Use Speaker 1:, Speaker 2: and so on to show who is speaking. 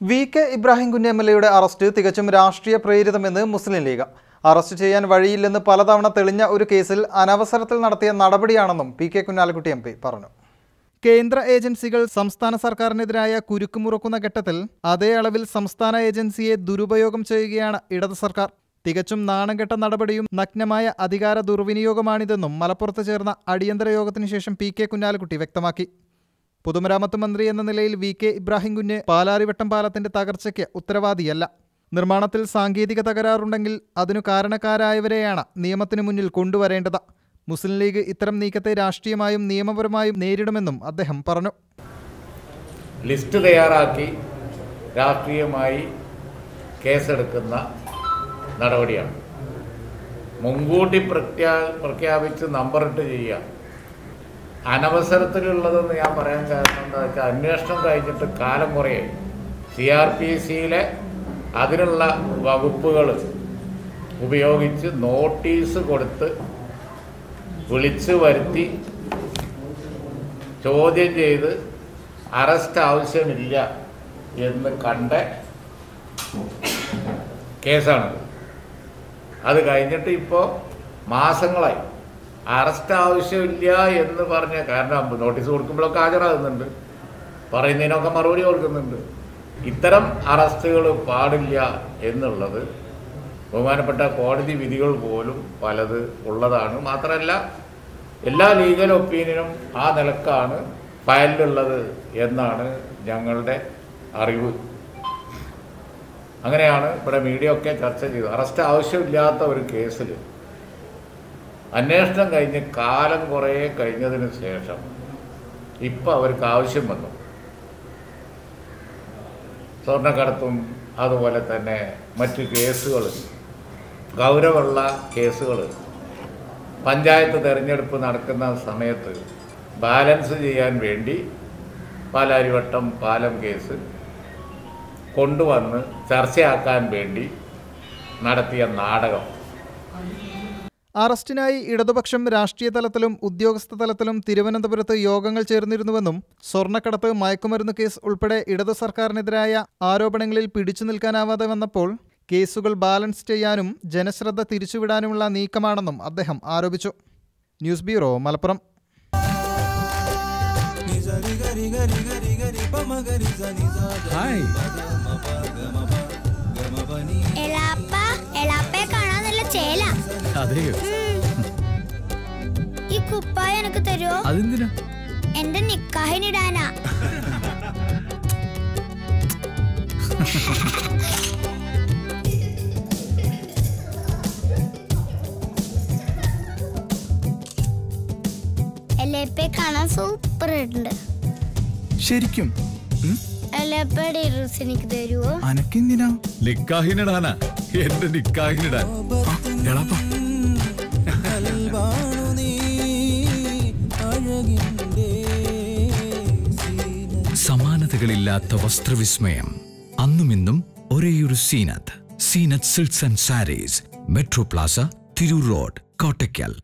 Speaker 1: V K Ibrahim കുഞ്ഞ് M L എയുടെ arrest തികച്ചും രാഷ്ട്രീയ പ്രേരിതമെന്ന് മുസ്ലിം ലീഗ്. അറസ്റ്റ് ചെയ്യാൻ വഴിയില്ലെന്ന് പലതവണ തെളിഞ്ഞ ഒരു കേസിൽ അനവസരത്തിൽ നടത്തിയ നടപടിയാണെന്നും P K Kunhalikutty M P പറഞ്ഞു. കേന്ദ്ര ഏജൻസികൾ സംസ്ഥാന സർക്കാരിനെതിരായ കുരുക്കുമുറുക്കുന്ന ഘട്ടത്തിൽ അതേ അളവിൽ സംസ്ഥാന ഏജൻസിയെ ദുരുപയോഗം ചെയ്യുകയാണ് ഇടത് സർക്കാർ. തികച്ചും നാണംകെട്ട നടപടിയും നഗ്നമായ അധികാര ദുർവിനിയോഗമാണിതെന്നും മലപ്പുറത്ത് ചേർന്ന അടിയന്തര യോഗത്തിനു ശേഷം പി കെ കുഞ്ഞാലിക്കുട്ടി വ്യക്തമാക്കി. പൊതുമരാമത്ത് മന്ത്രി എന്ന നിലയിൽ വി കെ ഇബ്രാഹിം കുഞ്ഞ് പാലാരിവട്ടം പാലത്തിന്റെ തകർച്ചയ്ക്ക് ഉത്തരവാദിയല്ല. നിർമ്മാണത്തിൽ സാങ്കേതിക തകരാറുണ്ടെങ്കിൽ അതിനു കാരണക്കാരായവരെയാണ് നിയമത്തിനു മുന്നിൽ കൊണ്ടുവരേണ്ടത്. മുസ്ലിം ലീഗ് ഇത്തരം നീക്കത്തെ രാഷ്ട്രീയമായും നിയമപരമായും നേരിടുമെന്നും അദ്ദേഹം പറഞ്ഞു.
Speaker 2: ലിസ്റ്റ് തയ്യാറാക്കി രാഷ്ട്രീയമായി കേസെടുക്കുന്ന നടപടിയാണ്. മുൻകൂട്ടി പ്രഖ്യാ പ്രഖ്യാപിച്ച് നമ്പറിട്ട് ചെയ്യുക. അനവസരത്തിലുള്ളതെന്ന് ഞാൻ പറയാൻ കാരണം എന്താ വെച്ചാൽ അന്വേഷണം കഴിഞ്ഞിട്ട് കാലം കുറേ സി ആർ പി സിയിലെ അതിനുള്ള വകുപ്പുകൾ ഉപയോഗിച്ച് നോട്ടീസ് കൊടുത്ത് വിളിച്ചു വരുത്തി ചോദ്യം ചെയ്ത് അറസ്റ്റ് ആവശ്യമില്ല എന്ന് കണ്ട കേസാണ്. അത് കഴിഞ്ഞിട്ട് ഇപ്പോൾ മാസങ്ങളായി. അറസ്റ്റ് ആവശ്യമില്ല എന്ന് പറഞ്ഞ കാരണം നോട്ടീസ് കൊടുക്കുമ്പോഴൊക്കെ ഹാജരാകുന്നുണ്ട്. പറയുന്നതിനൊക്കെ മറുപടി കൊടുക്കുന്നുണ്ട്. ഇത്തരം അറസ്റ്റുകൾ പാടില്ല എന്നുള്ളത് ബഹുമാനപ്പെട്ട കോടതി വിധികൾ പോലും പലത് ഉള്ളതാണ്. മാത്രമല്ല എല്ലാ ലീഗൽ ഒപ്പീനിയനും ആ നിലക്കാണ് ഫയലിലുള്ളത് എന്നാണ് ഞങ്ങളുടെ അറിവ്. അങ്ങനെയാണ് ഇവിടെ മീഡിയ ഒക്കെ ചർച്ച ചെയ്തത്. അറസ്റ്റ് ആവശ്യമില്ലാത്ത ഒരു കേസിൽ അന്വേഷണം കഴിഞ്ഞ് കാലം കുറേ കഴിഞ്ഞതിന് ശേഷം ഇപ്പം അവർക്ക് ആവശ്യം വന്നു. സ്വർണക്കടത്തും അതുപോലെ തന്നെ മറ്റ് കേസുകൾ ഗൗരവമുള്ള കേസുകൾ. പഞ്ചായത്ത് തെരഞ്ഞെടുപ്പ് നടക്കുന്ന സമയത്ത് ബാലൻസ് ചെയ്യാൻ വേണ്ടി പാലാരിവട്ടം പാലം കേസ് കൊണ്ടുവന്ന് ചർച്ചയാക്കാൻ വേണ്ടി നടത്തിയ നാടകം.
Speaker 1: അറസ്റ്റിനായി ഇടതുപക്ഷം രാഷ്ട്രീയ തലത്തിലും ഉദ്യോഗസ്ഥ തലത്തിലും തിരുവനന്തപുരത്ത് യോഗങ്ങൾ ചേർന്നിരുന്നുവെന്നും സ്വർണക്കടത്ത് മയക്കുമരുന്ന് കേസ് ഉൾപ്പെടെ ഇടതു സർക്കാരിനെതിരായ ആരോപണങ്ങളിൽ പിടിച്ചു നിൽക്കാനാവാതെ വന്നപ്പോൾ കേസുകൾ ബാലൻസ് ചെയ്യാനും ജനശ്രദ്ധ തിരിച്ചുവിടാനുമുള്ള നീക്കമാണെന്നും അദ്ദേഹം ആരോപിച്ചു. News bureau Malappuram.
Speaker 3: ഹായ്.
Speaker 4: കാണാൻ നല്ല ചേല.
Speaker 3: അതെയോ
Speaker 4: ഈ കുപ്പായ എനിക്ക് തരുമോ
Speaker 3: അതെന്തിനാ?
Speaker 4: എന്റെ നിക്കാഹിനിടാനാ. കാണാൻ സൂപ്പർ ഉണ്ട്
Speaker 3: ശരിക്കും?
Speaker 4: എനിക്ക് തരുമോ
Speaker 3: അനക്കെന്തിനാ? നിക്കാഹിനിടാനാ. എന്റെ നിക്കാഹിനിടാൻ. സമാനതകളില്ലാത്ത വസ്ത്രവിസ്മയം. അന്നുമിന്നും ഒരേയൊരു Zeenath. Zeenath silks and sarees. Metro plaza Tirur road Kottakkal.